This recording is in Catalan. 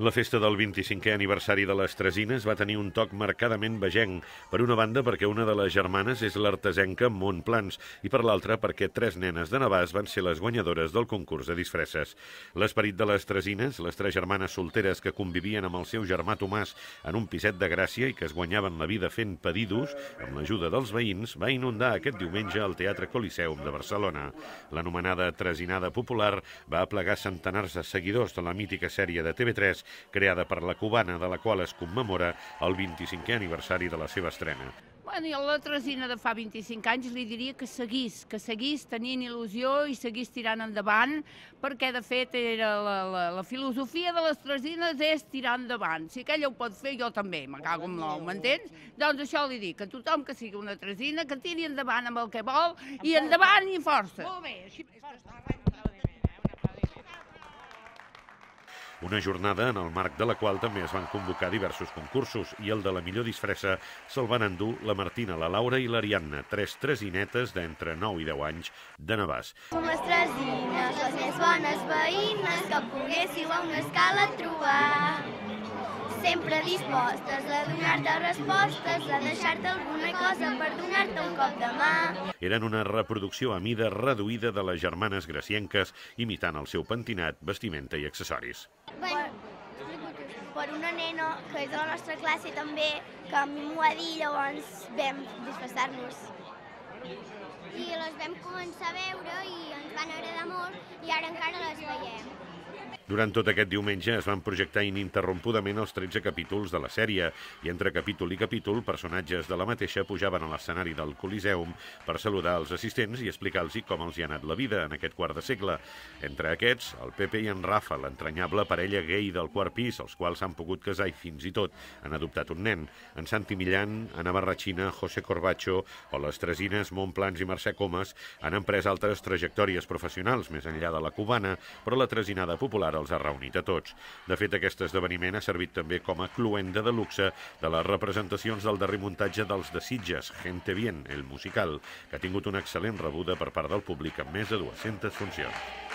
La festa del 25è aniversari de les Tresines va tenir un toc marcadament vegenc. Per una banda, perquè una de les germanes és l'artesenca Montplans i per l'altra perquè tres nenes de Navàs van ser les guanyadores del concurs de disfresses. L'esperit de les Tresines, les tres germanes solteres que convivien amb el seu germà Tomàs en un piset de Gràcia i que es guanyaven la vida fent pedidos amb l'ajuda dels veïns, va inundar aquest diumenge al Teatre Coliseum de Barcelona. L'anomenada Tresinada Popular va aplegar centenars de seguidors de la mítica sèrie de TV3 creada per la cubana, de la qual es commemora el 25è aniversari de la seva estrena. Bueno, i a la Tresina de fa 25 anys li diria que seguís, que seguís tenint il·lusió i seguís tirant endavant, perquè de fet era la, la, la filosofia de les Tresines és tirar endavant. Si aquella ho pot fer, jo també, me cago en l'ou, m'entens? Doncs això li dic, a tothom que sigui una Tresina, que tiri endavant amb el que vol, i endavant i força. Molt bé, així... Una jornada en el marc de la qual també es van convocar diversos concursos i el de la millor disfressa se'l van endur la Martina, la Laura i l'Ariadna, tres tresinetes d'entre 9 i 10 anys de Navàs. Som les tresines, les més bones veïnes que poguéssiu a una escala trobar. Sempre dispostes a donar-te respostes, a deixar-te alguna cosa per donar-te un cop de mà. Eren una reproducció a mida reduïda de les germanes gracienques imitant el seu pentinat, vestimenta i accessoris. Per, per una nena que és de la nostra classe també, que a mi m'ho va dir, llavors vam disfressar-nos. I les vam començar a veure i ens van agradar molt i ara encara les veiem. Durant tot aquest diumenge es van projectar ininterrompudament els 13 capítols de la sèrie i entre capítol i capítol personatges de la mateixa pujaven a l'escenari del Coliseum per saludar els assistents i explicar-los com els hi ha anat la vida en aquest quart de segle. Entre aquests, el Pepe i en Rafa, l'entranyable parella gay del quart pis, els quals s'han pogut casar i fins i tot han adoptat un nen. En Santi Millán, Ana Barratxina, José Corbacho o les Tresines, Montplans i Mercè Comas han emprès altres trajectòries professionals més enllà de la cubana, però la tresinada popular els ha reunit a tots. De fet, aquest esdeveniment ha servit també com a cluenda de luxe de les representacions del darrer muntatge dels de Sitges, Gente Bien, el musical, que ha tingut una excel·lent rebuda per part del públic amb més de 200 funcions.